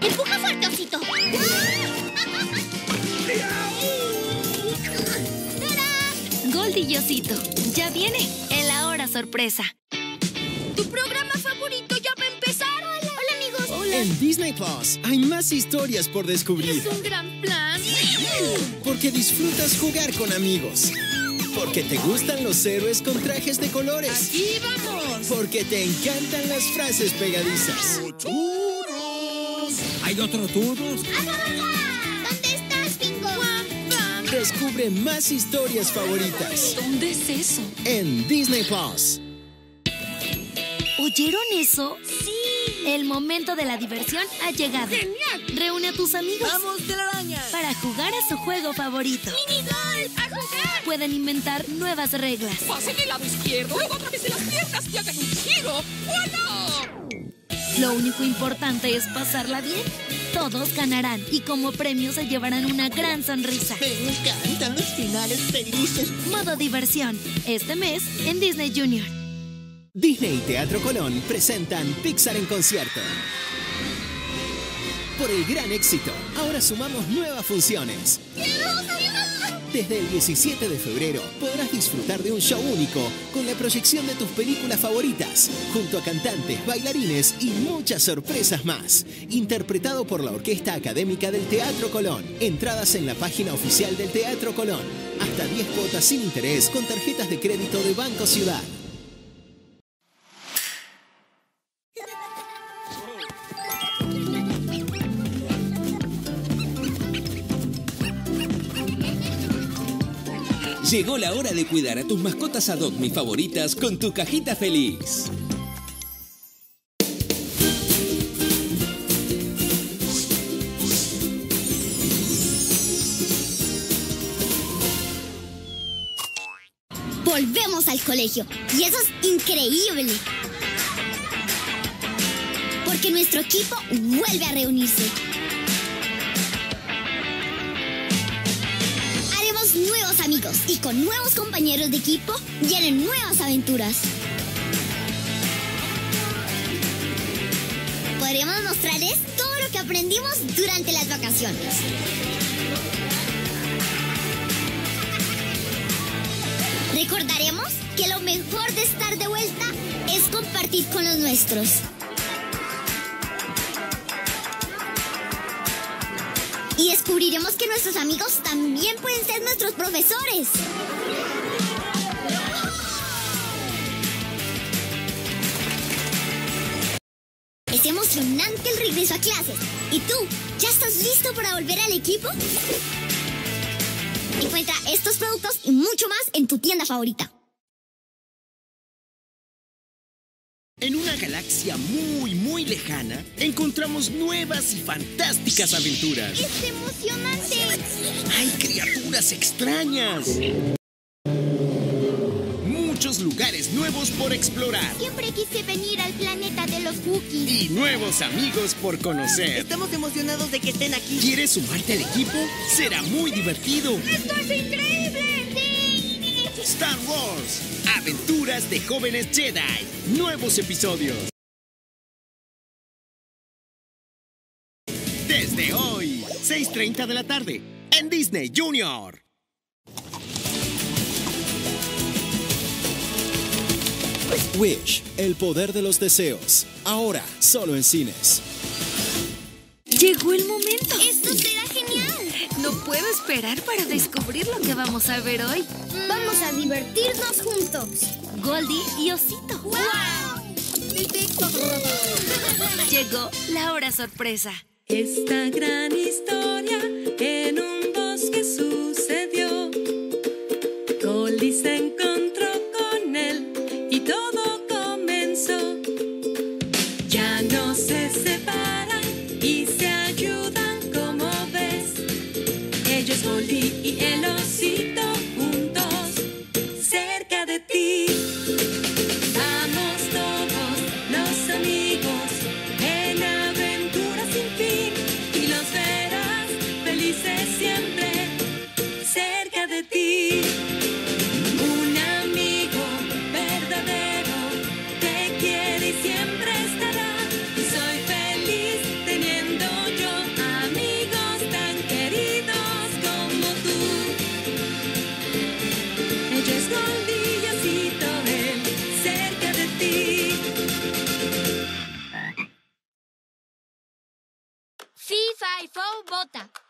Empuja fuerte, osito. Goldie y Osito, ya viene en la hora sorpresa. Tu programa favorito ya va a empezar. Hola, amigos. En Disney Plus hay más historias por descubrir. Es un gran plan. Porque disfrutas jugar con amigos. Porque te gustan los héroes con trajes de colores. ¡Y vamos! Porque te encantan las frases pegadizas. ¿Hay otro turnos? ¿Dónde estás, Bingo? Descubre más historias favoritas ¿Dónde es eso? en Disney Plus. ¿Oyeron eso? Sí. El momento de la diversión ha llegado. ¡Genial! Reúne a tus amigos ¡Vamos, telaraña! para jugar a su juego favorito. ¡Minigol! ¡A jugar! Pueden inventar nuevas reglas. Pasen el lado izquierdo, luego otra vez en las piernas y hagan un giro. ¡Voilà! Lo único importante es pasarla bien. Todos ganarán y como premio se llevarán una gran sonrisa. Me encantan los finales felices. Modo diversión. Este mes en Disney Junior. Disney y Teatro Colón presentan Pixar en concierto. Por el gran éxito, ahora sumamos nuevas funciones. Desde el 17 de febrero podrás disfrutar de un show único con la proyección de tus películas favoritas, junto a cantantes, bailarines y muchas sorpresas más. Interpretado por la Orquesta Académica del Teatro Colón. Entradas en la página oficial del Teatro Colón. Hasta 10 cuotas sin interés con tarjetas de crédito de Banco Ciudad. Llegó la hora de cuidar a tus mascotas Adopt favoritas con tu cajita feliz. Volvemos al colegio. Y eso es increíble. Porque nuestro equipo vuelve a reunirse. Nuevos amigos y con nuevos compañeros de equipo vienen nuevas aventuras. Podremos mostrarles todo lo que aprendimos durante las vacaciones. Recordaremos que lo mejor de estar de vuelta es compartir con los nuestros. Y descubriremos que nuestros amigos también pueden ser nuestros profesores. Es emocionante el regreso a clases. ¿Y tú? ¿Ya estás listo para volver al equipo? Encuentra estos productos y mucho más en tu tienda favorita. En una galaxia muy, muy lejana, encontramos nuevas y fantásticas aventuras. ¡Es emocionante! Hay criaturas extrañas. Muchos lugares nuevos por explorar. Siempre quise venir al planeta de los Wookiees. Y nuevos amigos por conocer. Estamos emocionados de que estén aquí. ¿Quieres sumarte al equipo? Será muy divertido. ¡Esto es increíble! Star Wars. Aventuras de jóvenes Jedi. Nuevos episodios. Desde hoy, 6.30 de la tarde, en Disney Junior. Wish, el poder de los deseos. Ahora, solo en cines. Llegó el momento. ¡Esto será genial! No puedo esperar para descubrir lo que vamos a ver hoy. Vamos a divertirnos juntos. Goldie y Osito. ¡Wow! Llegó la hora sorpresa. Esta gran historia en un Un amigo verdadero te quiere y siempre estará. Soy feliz teniendo yo amigos tan queridos como tú. Yo escondí, yo cito cerca de ti. FIFA y Fou Bota.